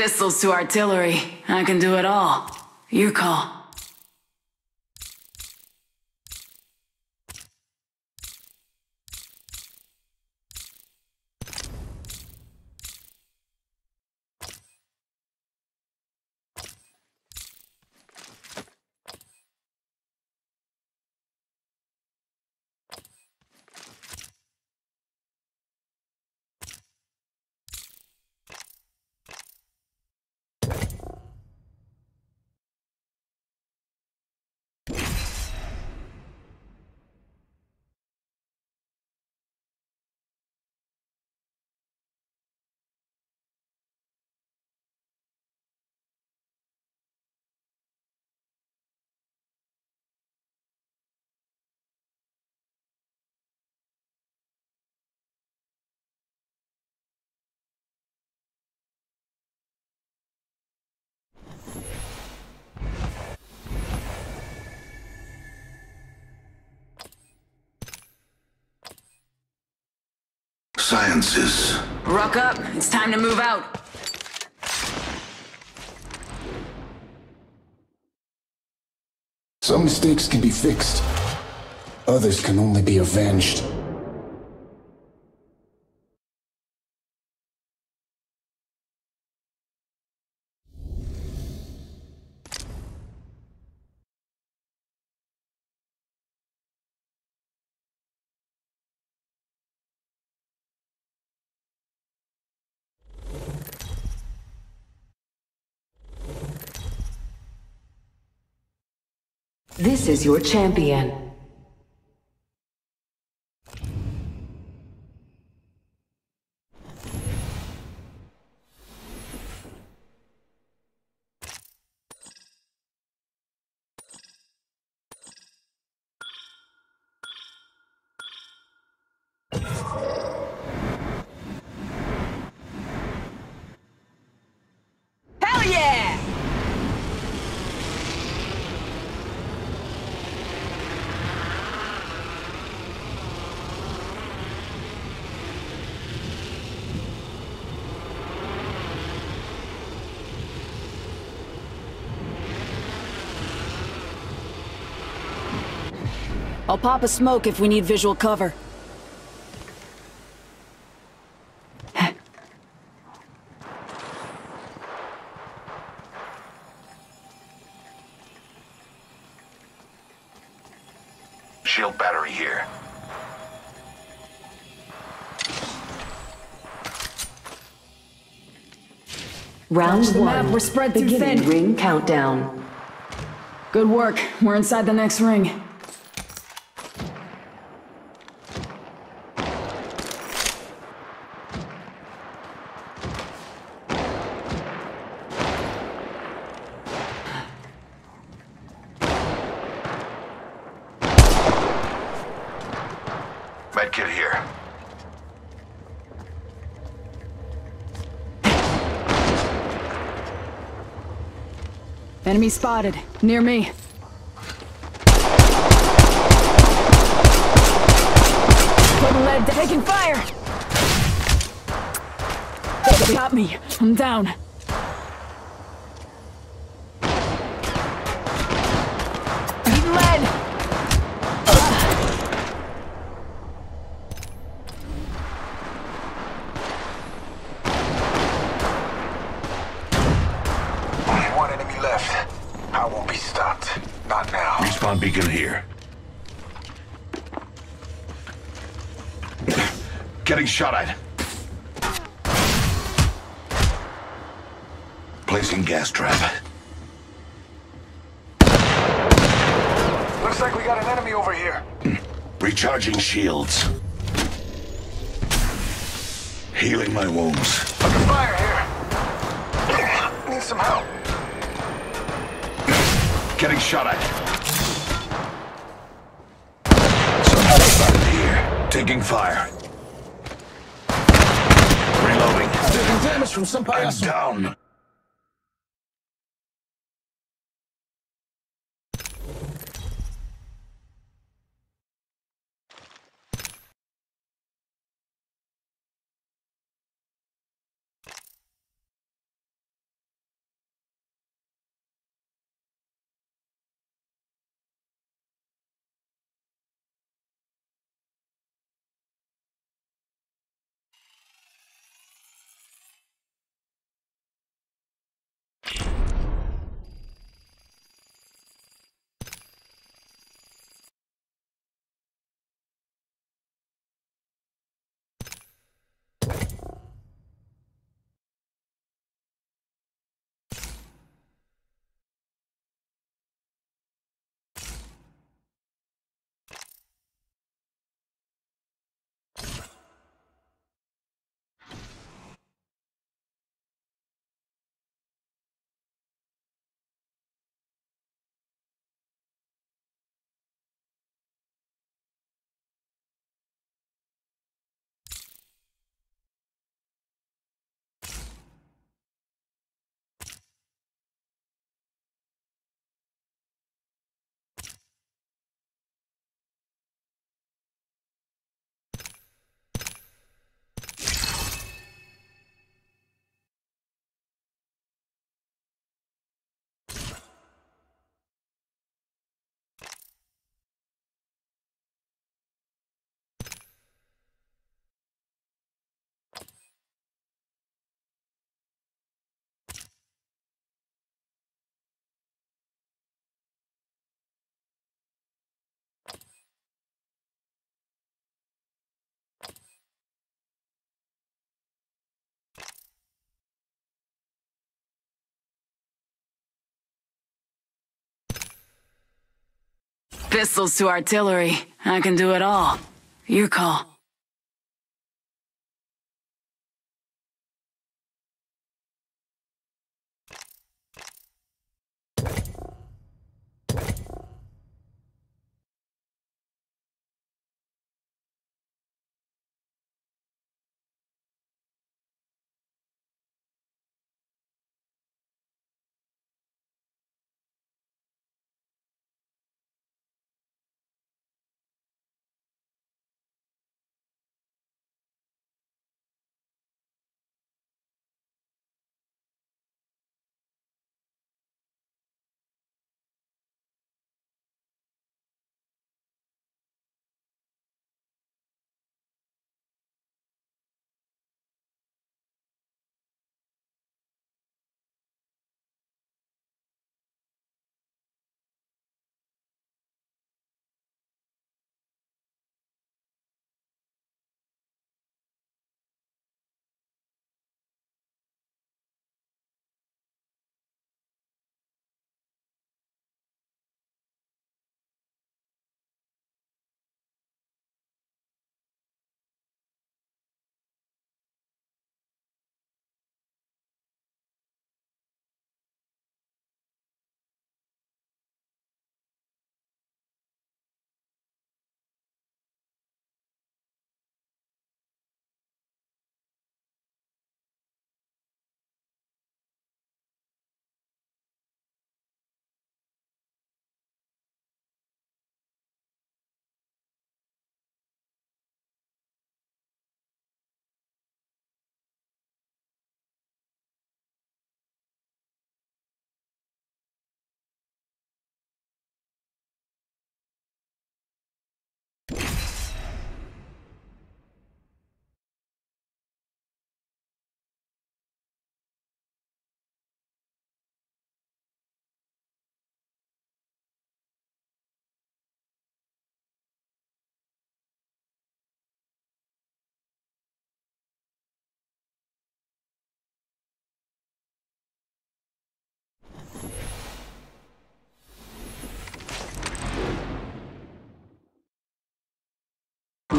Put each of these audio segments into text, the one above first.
Pistols to artillery. I can do it all. Your call. Sciences. Ruck up. It's time to move out. Some mistakes can be fixed. Others can only be avenged. Is your champion. Hell yeah! I'll pop a smoke if we need visual cover. Shield battery here. Round the one. map, we're spread too Beginning thin. ring countdown. Good work. We're inside the next ring. Medkit here. Enemy spotted. Near me. Putting lead taking fire! They got me. I'm down. Eating lead! Only one enemy left. I won't be stopped. Not now. Respawn beacon here. Getting shot at. Placing gas trap. Looks like we got an enemy over here. Recharging shields. Healing my wounds. Under fire here. Need some help. Getting shot at. Some help spotted here. Taking fire. Reloading. Taking damage from some I'm down. Pistols to artillery. I can do it all. Your call.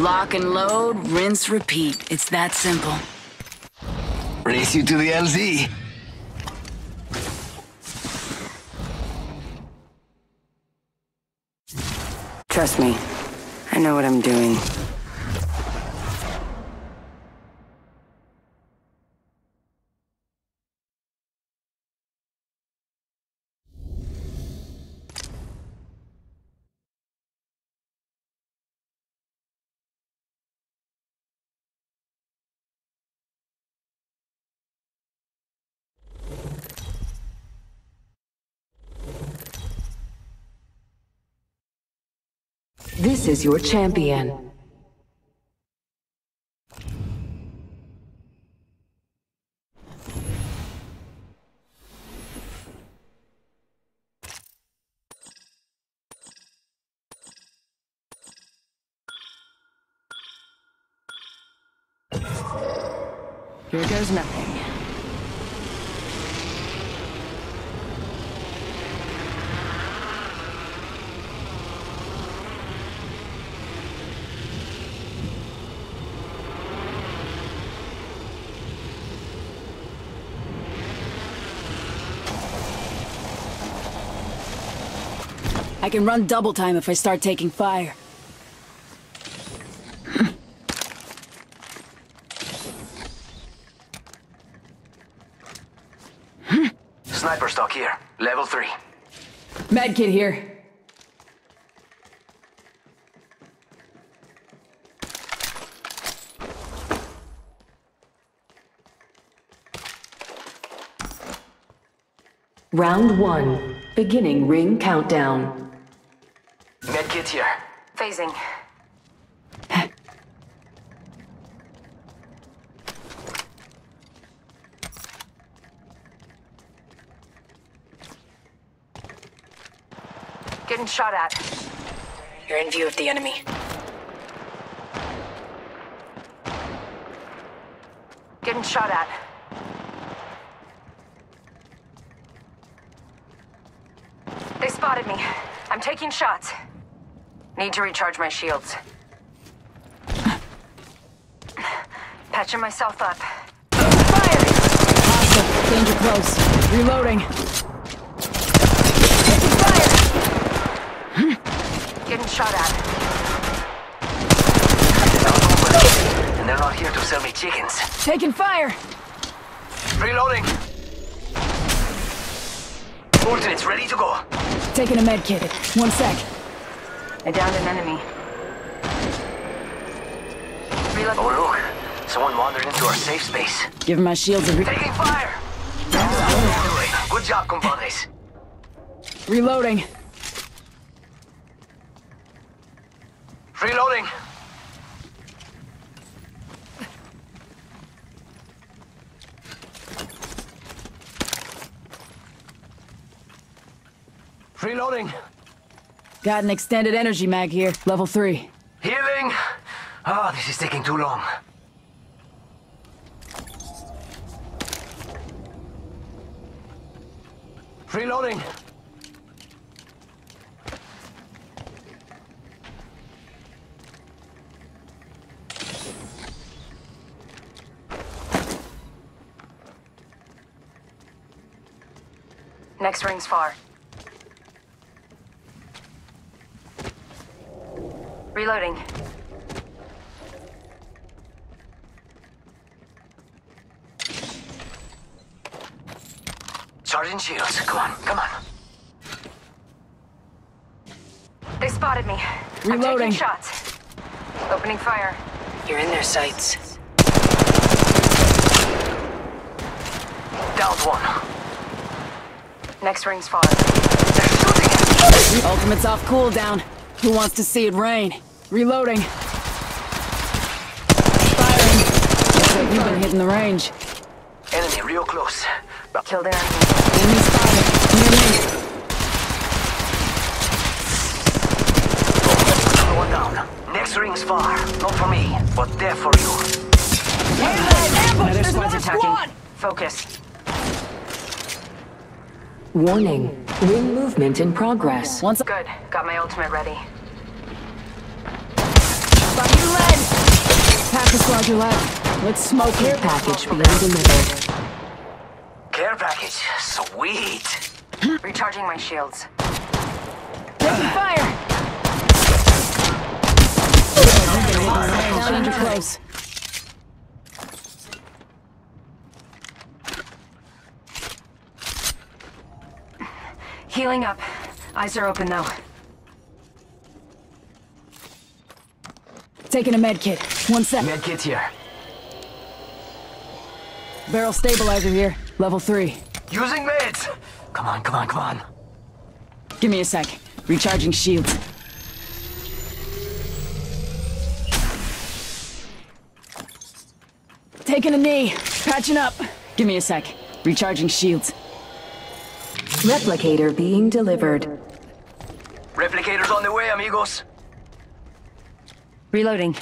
Lock and load, rinse, repeat. It's that simple. Race you to the LZ. Trust me, I know what I'm doing. This is your champion. Here goes nothing. I can run double time if I start taking fire. Sniper stock here. Level 3. Medkit here. Round one. Beginning ring countdown. Medkit here. Phasing. Getting shot at. You're in view of the enemy. Getting shot at. They spotted me. I'm taking shots. Need to recharge my shields. Patching myself up. Fire! Hostile. Danger close. Reloading. Taking fire! Getting shot at. And they're not here to sell me chickens. Taking fire. Reloading. Alternates ready to go. Taking a medkit. One sec. I downed an enemy. Reload. Oh, look. Someone wandered into our safe space. Giving my shields a re- Taking fire! Good job, compadres. reloading. Reloading. Reloading. Got an extended energy mag here. Level three. Healing. Ah, this is taking too long. Reloading. Next ring's far. Reloading. Charging shields. Come on, come on. They spotted me. I'm Reloading. taking shots. Opening fire. You're in their sights. Downed one. Next ring's far. They're. Ultimate's off cooldown. Who wants to see it rain? Reloading. Firing. Looks like you've been hitting the range. Enemy real close. But Killed an enemy. Enemy spotted. Near me. one down. Next ring's far. Not for me, but there for you. Another squad's attacking. Focus. Warning. Ring movement in progress. Once Good. Got my ultimate ready. You lead. Squad are left. Let's smoke Care package being delivered. Care package. Sweet. Recharging my shields. Taking fire! Under close. Healing up. Eyes are open though. Taking a med kit. One sec. Med kit here. Barrel stabilizer here. Level three. Using meds. Come on, come on, come on. Give me a sec. Recharging shields. Taking a knee. Patching up. Give me a sec. Recharging shields. Replicator being delivered. Replicators on the way, amigos. Reloading.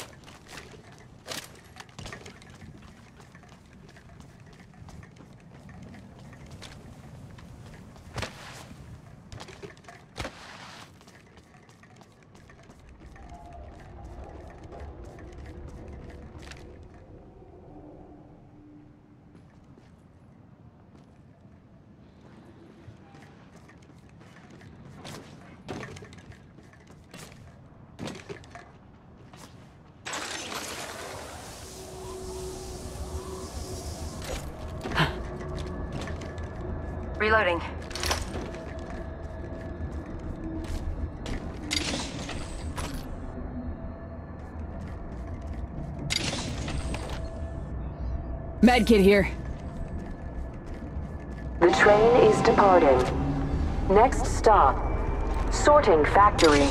Reloading. Med kit here. The train is departing. Next stop, sorting factory.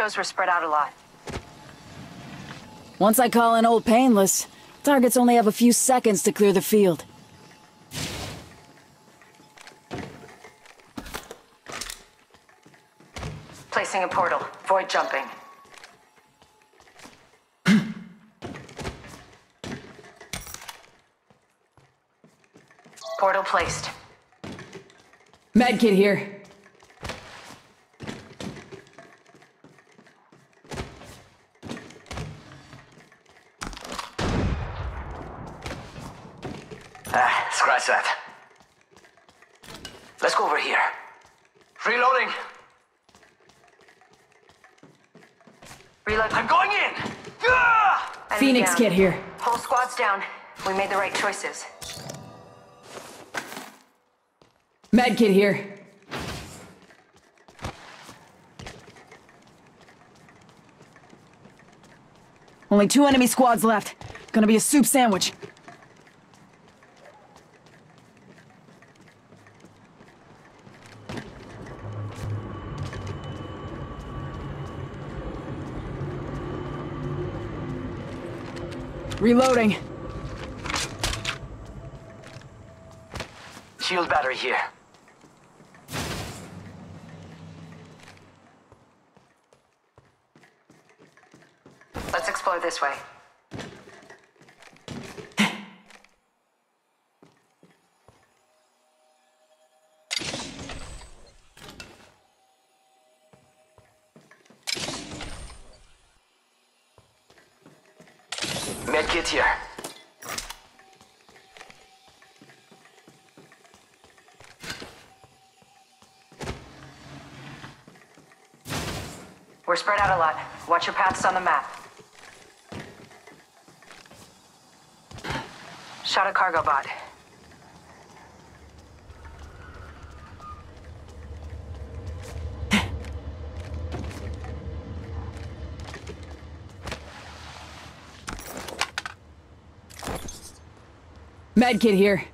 Shows we're spread out a lot. Once I call in old painless, targets only have a few seconds to clear the field. Placing a portal. Void jumping. Portal placed. Med kit here. That. Let's go over here. Reloading. Reload. I'm going in. Ah! Enemy Phoenix down. kit here. Whole squad's down. We made the right choices. Med kit here. Only two enemy squads left. Gonna be a soup sandwich. Reloading. Shield battery here. Let's explore this way. We're spread out a lot. Watch your paths on the map. Shot a cargo bot. Medkit here.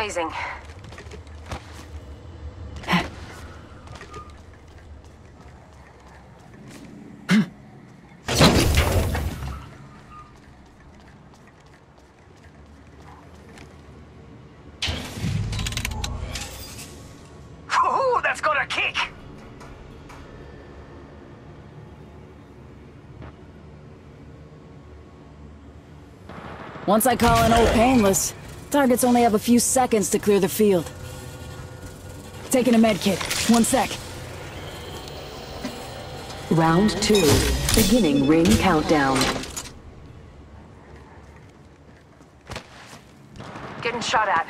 Phasing. Woohoo, that's got a kick! Once I call in old painless, targets only have a few seconds to clear the field. Taking a med medkit. One sec. Round two. Beginning ring countdown. Getting shot at.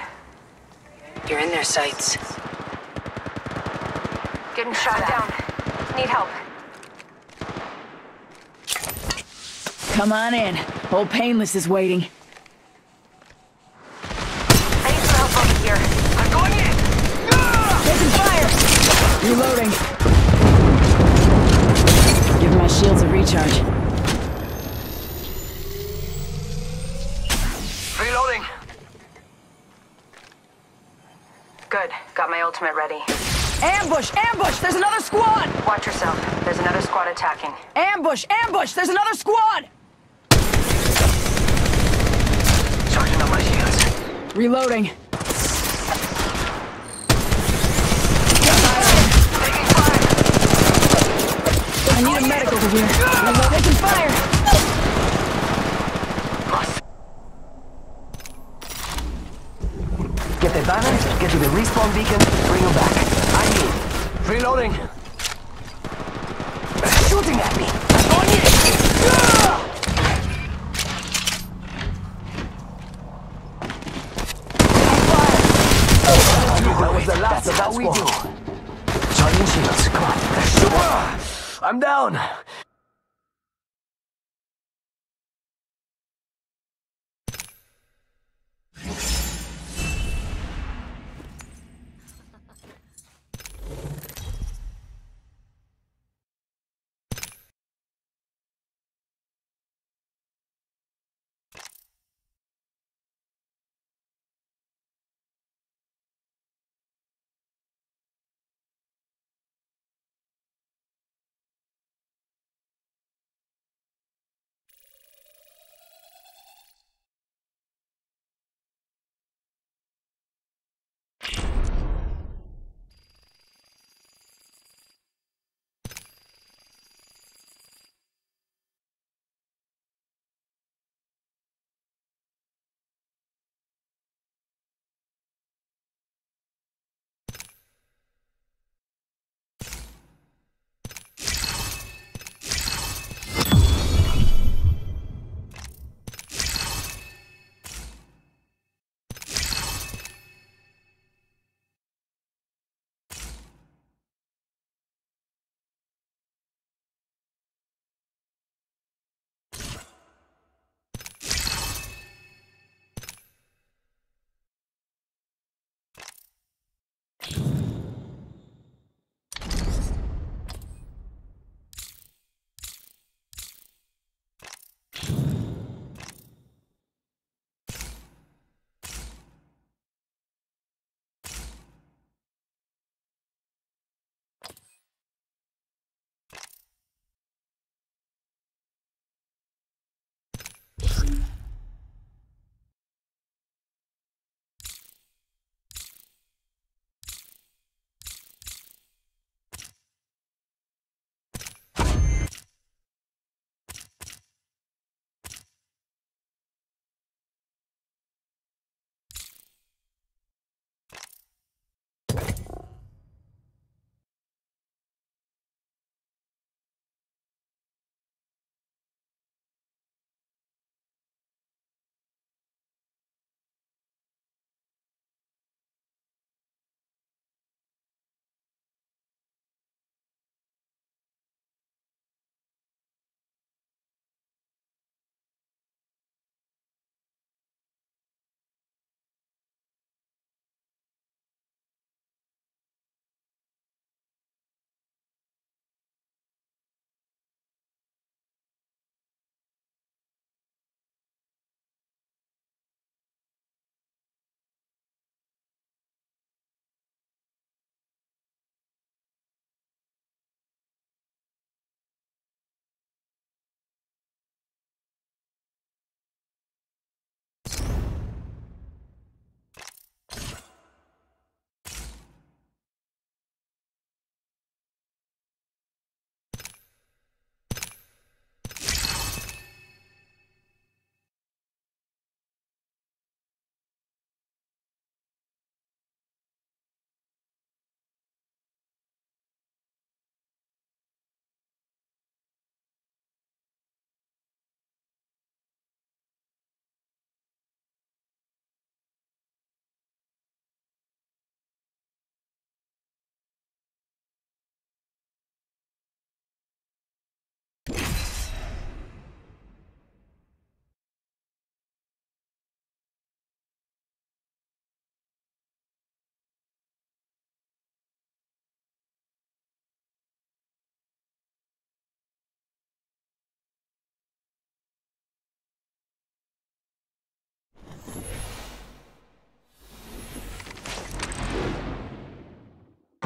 You're in their sights. Getting shot down. Need help. Come on in. Old painless is waiting. Recharge. Reloading! Good. Got my ultimate ready. Ambush! Ambush! There's another squad! Watch yourself. There's another squad attacking. Ambush! Ambush! There's another squad! Charging up my shields. Reloading. I need a medic over here. Reload. Taking fire! Get the diamonds, get to the respawn beacon, bring them back. I need. Reloading. Shooting at me. On you. That was the last of that we do. Charging shields. Come on. I'm down.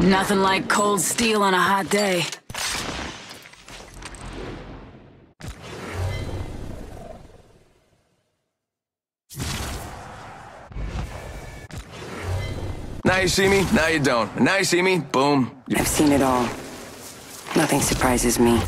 Nothing like cold steel on a hot day. Now you see me, now you don't. Now you see me, boom. I've seen it all. Nothing surprises me.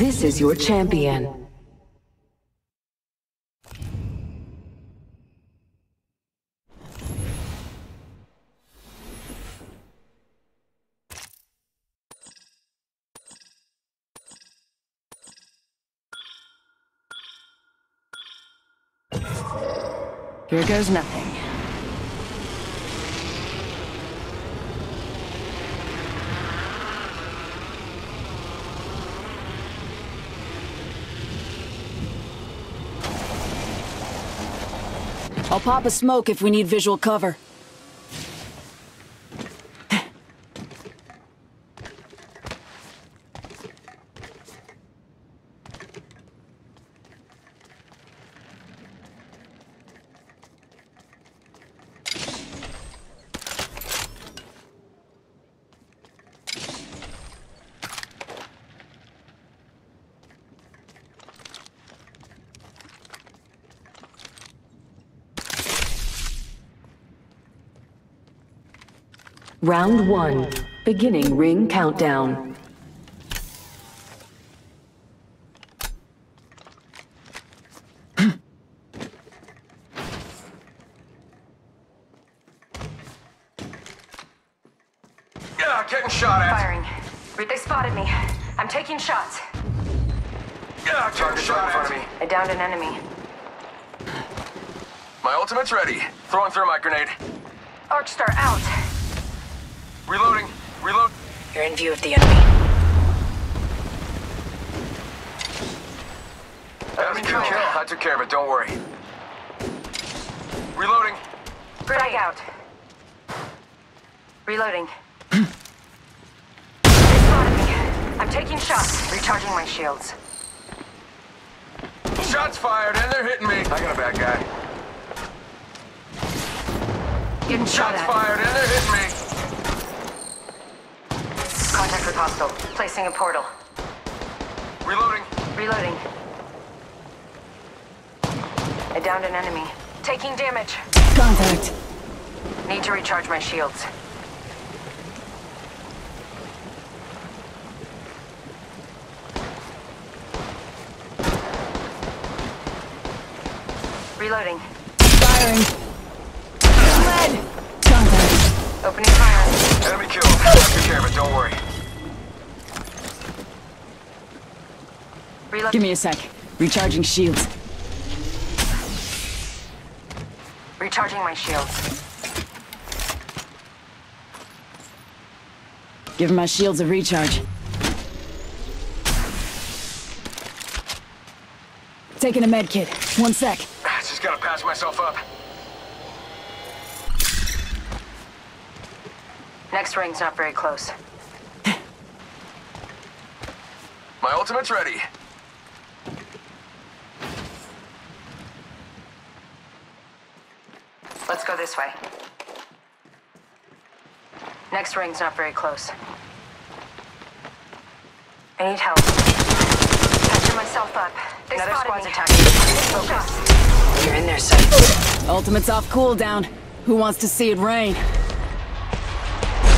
This is your champion. Here goes nothing. I'll pop a smoke if we need visual cover. Round one. Beginning ring countdown. Yeah, getting shot at. Firing. They spotted me. I'm taking shots. Yeah, getting shot in front of me. I downed an enemy. My ultimate's ready. Throwing through my grenade. Arcstar out. Reloading. Reload. You're in view of the enemy. Kill. I took care of it, don't worry. Reloading. Frag out. Reloading. they spotted me. I'm taking shots. Recharging my shields. Shots fired and they're hitting me. I got a bad guy. Getting shot Shots at. fired and they're hitting me. Contact with hostile. Placing a portal. Reloading. Reloading. I downed an enemy. Taking damage. Contact. Need to recharge my shields. Reloading. Firing. Lead. Contact. Opening fire. Enemy killed. I took care of it, don't worry. Reload. Give me a sec. Recharging shields. Recharging my shields. Giving my shields a recharge. Taking a med kit. One sec. Just gotta patch myself up. Next ring's not very close. My ultimate's ready. Go this way. Next ring's not very close. I need help. Patching myself up. They Another squad's me. attacking. Focus. You're in their sight. Ultimate's off cooldown. Who wants to see it rain?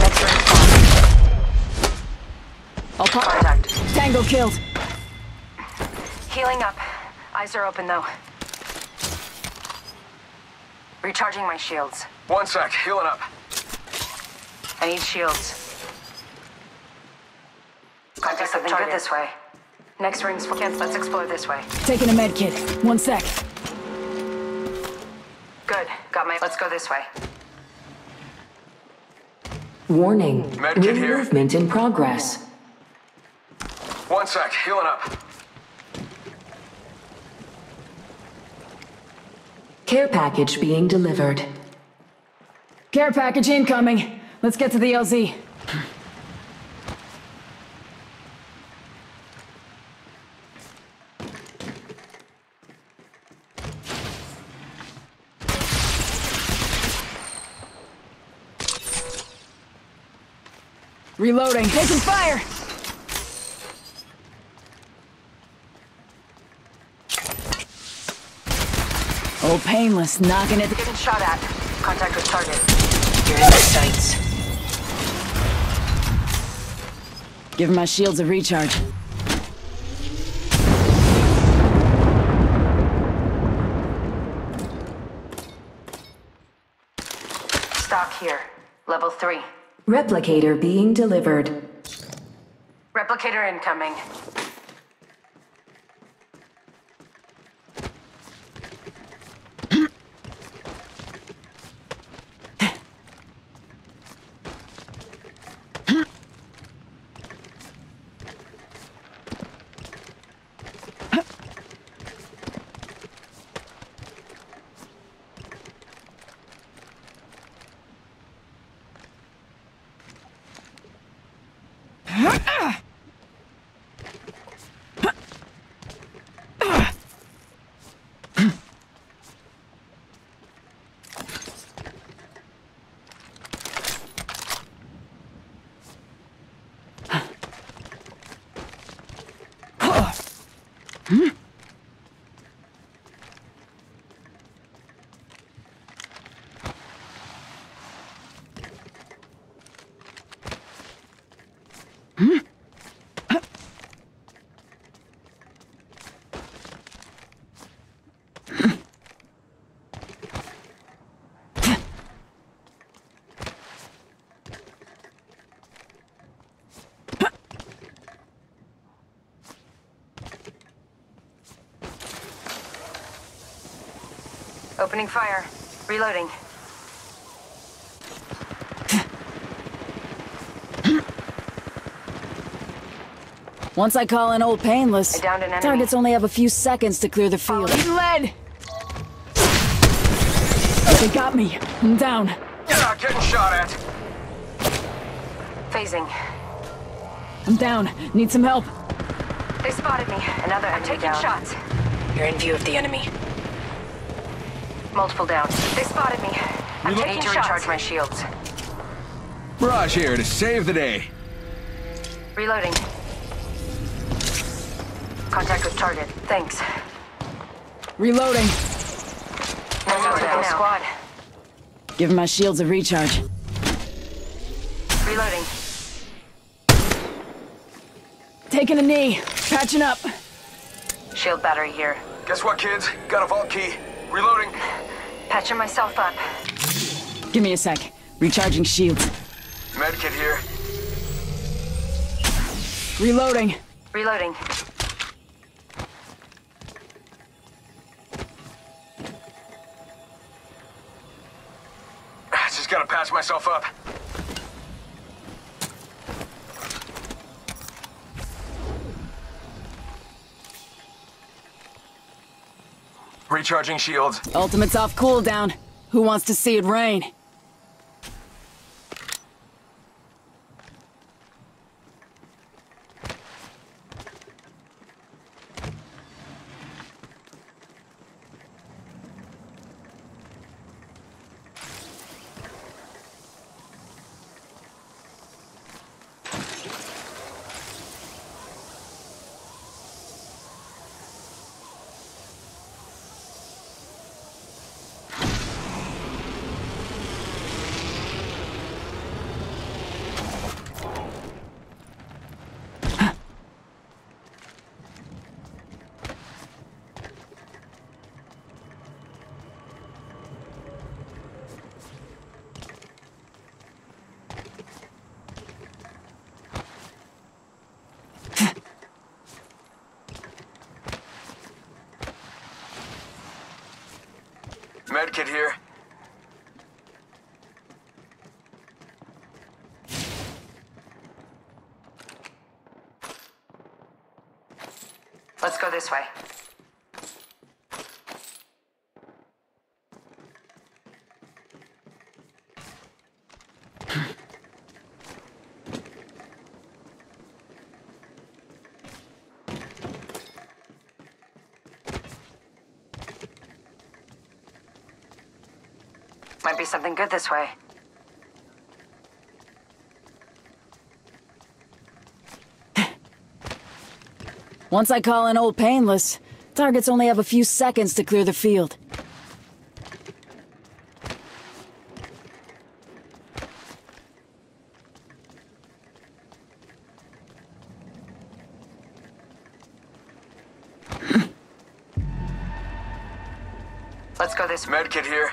Next ring's. I'll pop. Contact. Tango killed. Healing up. Eyes are open though. Recharging my shields. One sec, healing up. I need shields. Contact something good this way. Next ring's for kids. Let's explore this way. Taking a med kit. One sec. Good. Got my. Let's go this way. Warning. Medkit Ring here. movement in progress. One sec, healing up. Care package being delivered. Care package incoming. Let's get to the LZ. Reloading. Taking fire! Oh, painless, knocking it. Getting shot at. Contact with target. You're in their sights. Giving my shields a recharge. Stock here. Level 3. Replicator being delivered. Replicator incoming. Opening fire. Reloading. Once I call in old painless, I downed an enemy. targets only have a few seconds to clear the field. Eating lead! They got me. I'm down. Yeah, getting shot at. Phasing. I'm down. Need some help. They spotted me. Another I'm taking down. shots. You're in view of the enemy. Multiple down. They spotted me. I'm Reload- taking Need to shots. recharge my shields. Mirage here to save the day. Reloading. Contact with target. Thanks. Reloading. Another down. Squad. Giving my shields a recharge. Reloading. Taking a knee. Patching up. Shield battery here. Guess what, kids? Got a vault key. Reloading. Patching myself up. Give me a sec. Recharging shields. Medkit here. Reloading. Reloading. Myself up. Recharging shields. Ultimate's off cooldown. Who wants to see it rain? Medkit here. Let's go this way. Be something good this way. Once I call in old Painless, targets only have a few seconds to clear the field. Let's go this way. Medkit here.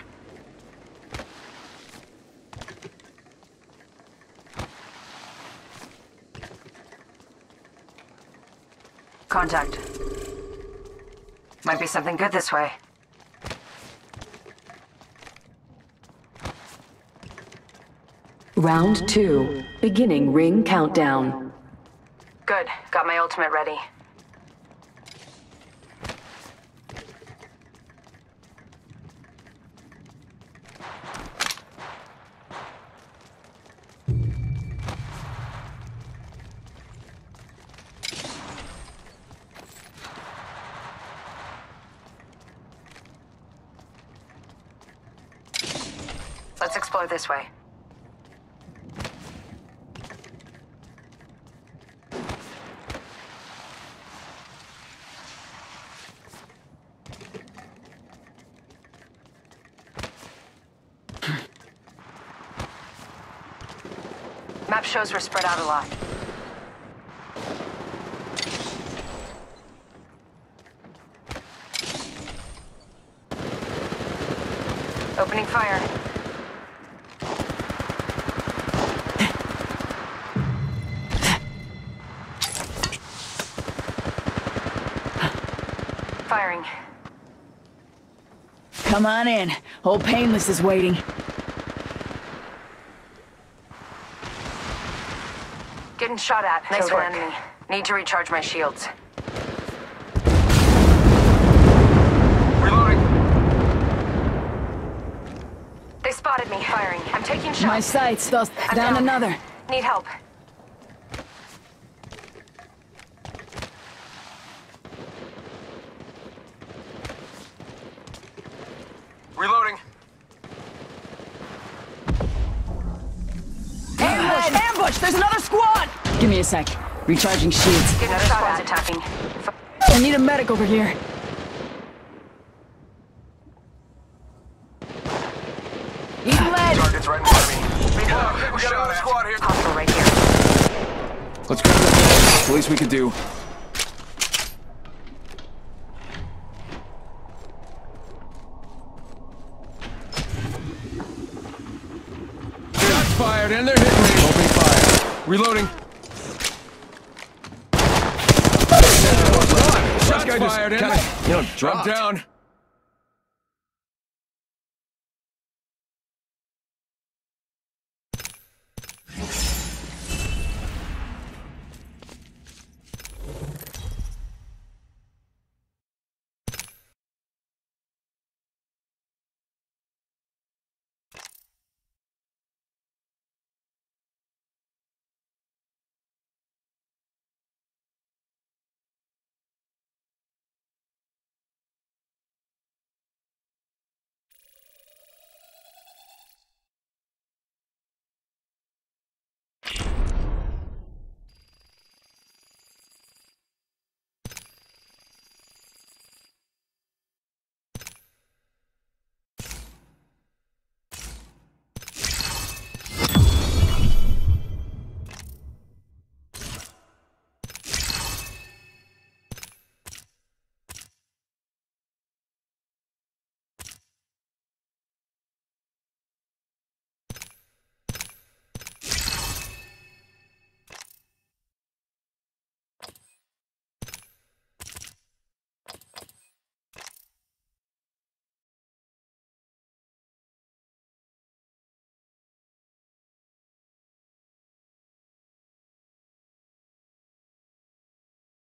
Contact. Might be something good this way. Round two. Beginning ring countdown. Good. Got my ultimate ready. Let's explore this way. Map shows we're spread out a lot. Opening fire. Come on in. Old Painless is waiting. Getting shot at. Nice Good work. work. enemy. Need to recharge my shields. Reloading. They spotted me. Firing. I'm taking shots. My sights, thus I'm down down. another. Need help. Reloading. Ambush! Ambush! There's another squad! Give me a sec. Recharging shields. Getting shot at. attacking. I need a medic over here. He's led! Target's right in front of me. We got another squad here. Hostile right here. Let's grab that. The least we can do. Shots fired and they're hitting me. Opening fire. Reloading. Shots fired and kinda, you know, Drop. down.